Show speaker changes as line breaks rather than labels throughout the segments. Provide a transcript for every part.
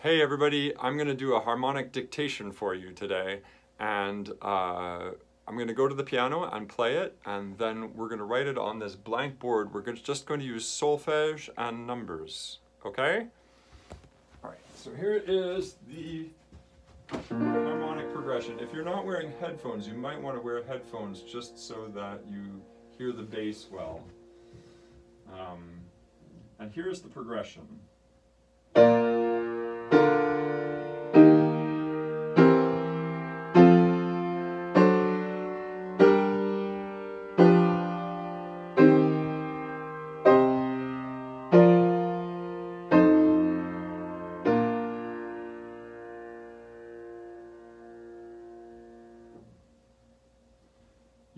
Hey everybody, I'm going to do a harmonic dictation for you today and uh, I'm going to go to the piano and play it and then we're going to write it on this blank board. We're just going to use solfege and numbers, okay? All right, so here is the harmonic progression. If you're not wearing headphones, you might want to wear headphones just so that you hear the bass well. Um, and here's the progression.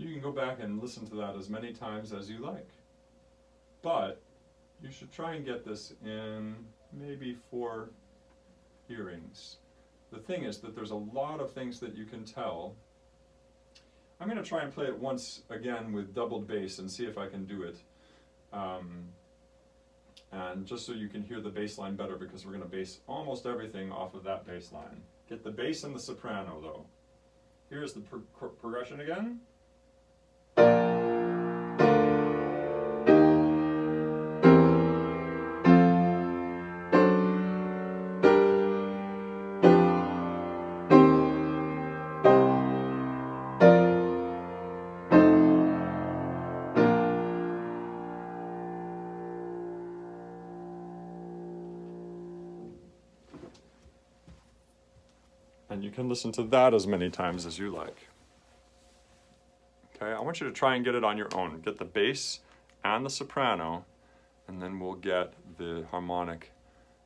You can go back and listen to that as many times as you like. But you should try and get this in maybe four hearings. The thing is that there's a lot of things that you can tell. I'm going to try and play it once again with doubled bass and see if I can do it. Um, and just so you can hear the bass line better because we're going to base almost everything off of that bass line. Get the bass and the soprano though. Here's the pro progression again. And you can listen to that as many times as you like. Okay, I want you to try and get it on your own. Get the bass and the soprano, and then we'll get the harmonic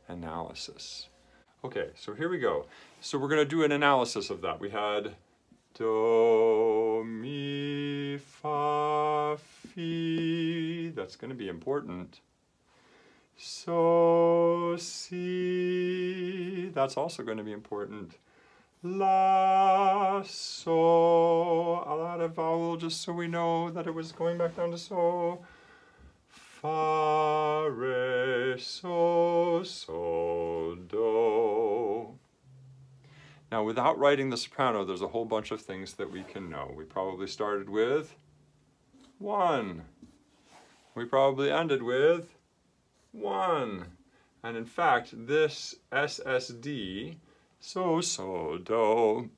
analysis. Okay, so here we go. So we're gonna do an analysis of that. We had do, mi, fa, fi. That's gonna be important. So, si. That's also gonna be important. La, so, I'll add a vowel just so we know that it was going back down to so. Fa, re, so, so, do. Now without writing the soprano, there's a whole bunch of things that we can know. We probably started with one. We probably ended with one. And in fact, this SSD so, so, do,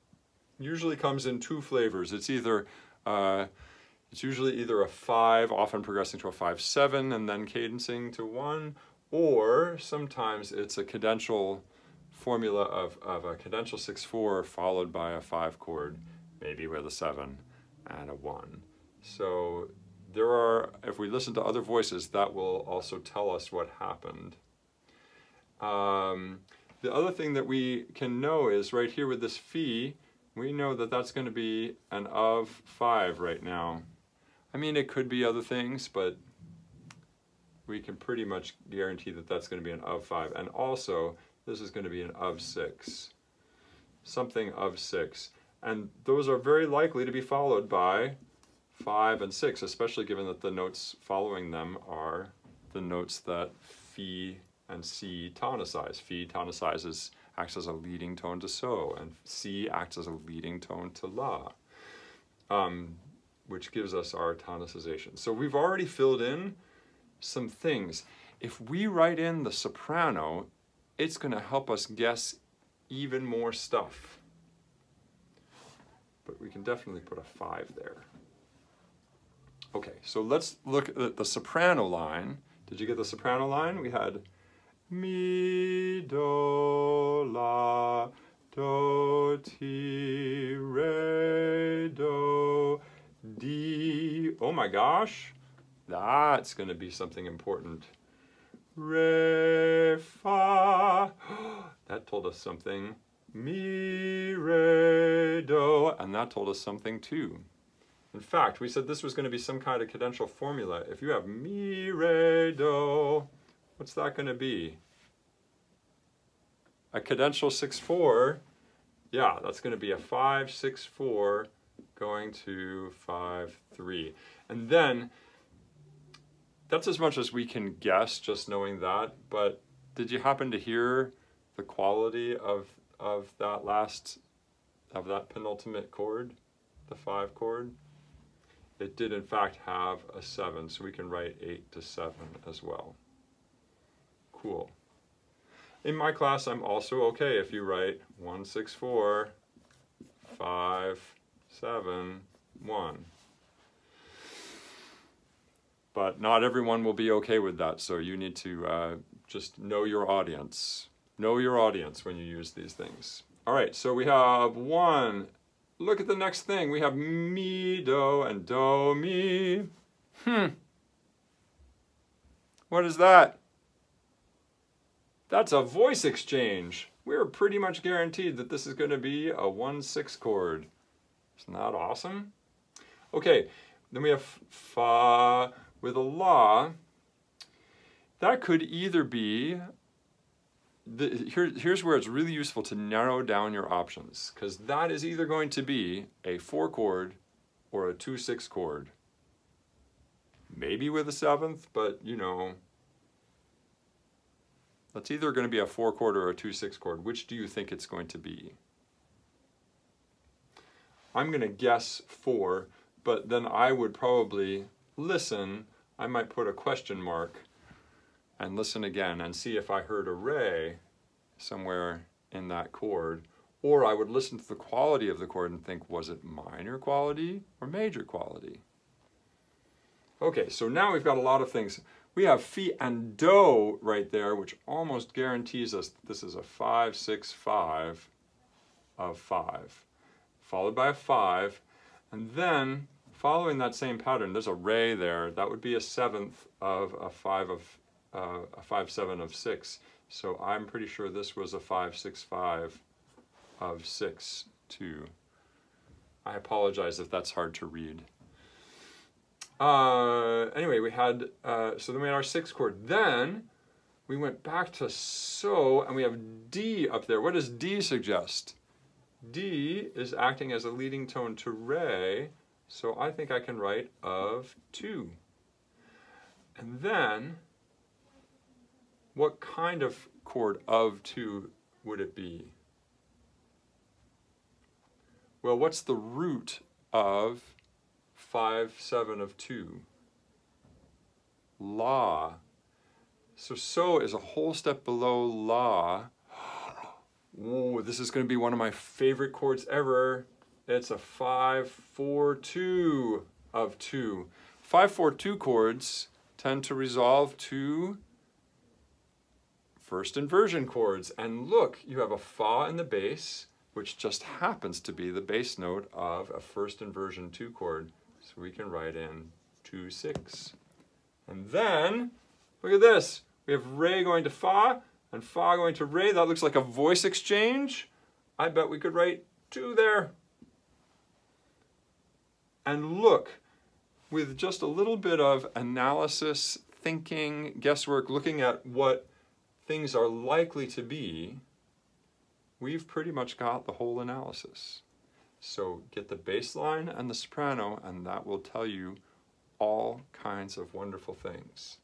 usually comes in two flavors. It's either, uh, it's usually either a five, often progressing to a five, seven, and then cadencing to one, or sometimes it's a cadential formula of, of a cadential six, four, followed by a five chord, maybe with a seven and a one. So there are, if we listen to other voices, that will also tell us what happened. Um, the other thing that we can know is right here with this fi, we know that that's going to be an of 5 right now. I mean, it could be other things, but we can pretty much guarantee that that's going to be an of 5. And also, this is going to be an of 6. Something of 6. And those are very likely to be followed by 5 and 6, especially given that the notes following them are the notes that fi and si tonicize. Fi tonicizes, acts as a leading tone to So, and si acts as a leading tone to La, um, which gives us our tonicization. So we've already filled in some things. If we write in the soprano, it's going to help us guess even more stuff. But we can definitely put a 5 there. Okay, so let's look at the soprano line. Did you get the soprano line? We had mi, do, la, do, ti, re, do, di. Oh my gosh, that's going to be something important. Re, fa. That told us something. Mi, re, do. And that told us something too. In fact, we said this was going to be some kind of cadential formula. If you have mi, re, do, What's that going to be? A cadential 6-4, yeah, that's going to be a 5-6-4 going to 5-3. And then, that's as much as we can guess just knowing that, but did you happen to hear the quality of of that last of that penultimate chord, the five chord, it did in fact have a seven, so we can write eight to seven as well. Cool. In my class, I'm also okay if you write one, six, four, five, seven, one. But not everyone will be okay with that, so you need to uh, just know your audience. Know your audience when you use these things. All right, so we have one. Look at the next thing. We have mi, do, and do, mi. Hmm. What is that? That's a voice exchange. We're pretty much guaranteed that this is going to be a 1-6 chord. Isn't that awesome? Okay, then we have fa with a la. That could either be the, here, here's where it's really useful to narrow down your options because that is either going to be a four chord or a two six chord. Maybe with a seventh, but you know, that's either going to be a four chord or a two six chord. Which do you think it's going to be? I'm going to guess four, but then I would probably listen. I might put a question mark and listen again and see if I heard a re somewhere in that chord. Or I would listen to the quality of the chord and think, was it minor quality or major quality? Okay, so now we've got a lot of things. We have fi and do right there, which almost guarantees us this is a 5, 6, 5 of 5, followed by a 5, and then following that same pattern, there's a re there. That would be a seventh of a 5 of uh, a 5 7 of 6. So I'm pretty sure this was a 5 6 5 of 6 2. I apologize if that's hard to read. Uh, anyway, we had, uh, so then we had our 6 chord. Then we went back to so, and we have di up there. What does di suggest? Di is acting as a leading tone to re, so I think I can write of 2. And then what kind of chord of 2 would it be? Well, what's the root of 5, 7 of 2? La. So so is a whole step below la. Ooh, this is going to be one of my favorite chords ever. It's a 5, 4, 2 of 2. 5, 4, 2 chords tend to resolve to first inversion chords. And look, you have a fa in the bass, which just happens to be the bass note of a first inversion two chord. So we can write in two, six. And then, look at this. We have re going to fa and fa going to re. That looks like a voice exchange. I bet we could write two there. And look, with just a little bit of analysis, thinking, guesswork, looking at what things are likely to be, we've pretty much got the whole analysis. So get the bass line and the soprano, and that will tell you all kinds of wonderful things.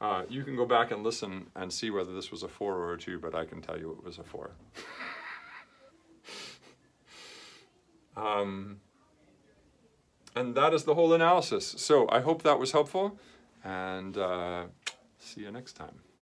Uh, you can go back and listen and see whether this was a four or a two, but I can tell you it was a four. um, and that is the whole analysis. So I hope that was helpful, and uh, See you next time.